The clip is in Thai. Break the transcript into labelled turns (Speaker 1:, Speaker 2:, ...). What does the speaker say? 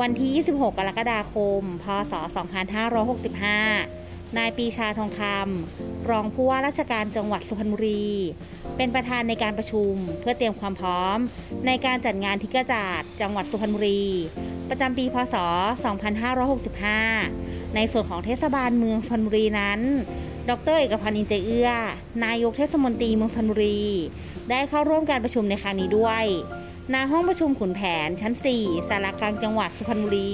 Speaker 1: วันที่ 26 กรกฎาคม พศ 2565 นายปีชาทองคำรองผู้ว่าราชการจังหวัดสุพรรณบุรี เป็นประธานในการประชุมเพื่อเตรียมความพร้อม ในการจัดงานทิกจาดจังหวัดสุพรรณบุรี ประจำปี พศ 2565 ในส่วนของเทศบาลเมืองสุพรรณบุรีนั้น ดรเอกพันธ์อินเจเอื้อ นายกเทศมนตรีเมืองสุพรรณบุรี ได้เข้าร่วมการประชุมในครั้งนี้ด้วย ณห้องประชุมขุนแผนชั้น 4 สารกลางจังหวัดสุพรรณบุรี